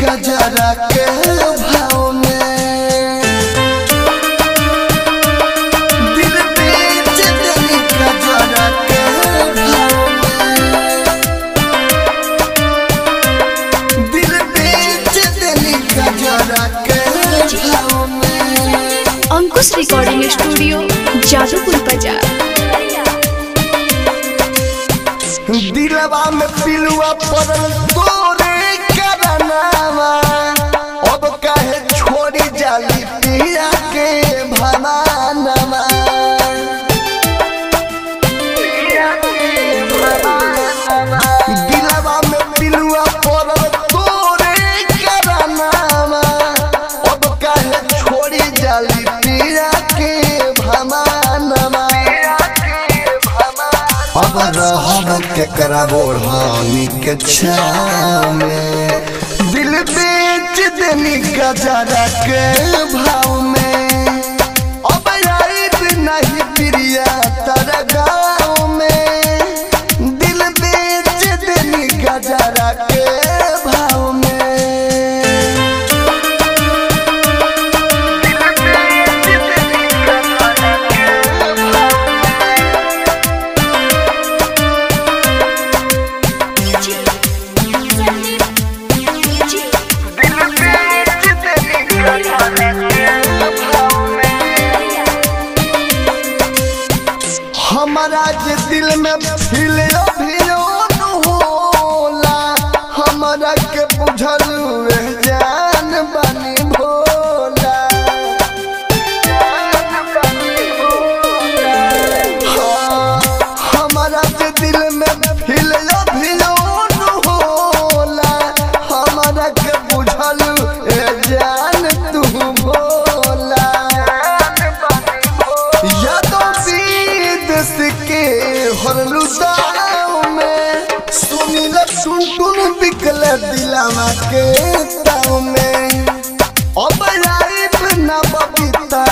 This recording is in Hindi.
गजरा के भाव में दिल बेच देनी गजरा के भाव में दिल बेच देनी गजरा के भाव में अंकुश रिकॉर्डिंग स्टूडियो जादूपुर बाज़ार। दिलवा में पिलुआ पड़ल जाली पिया के भमानमा अब बोढ़ानी के छाव में। दिल बेच देनी गजरा के। हमारा जे दिल में फिल अभियोन होला हमारा के बुझल हरलू दाव टुन बिकल दिलावा के में। अब लाइफ ना बबीता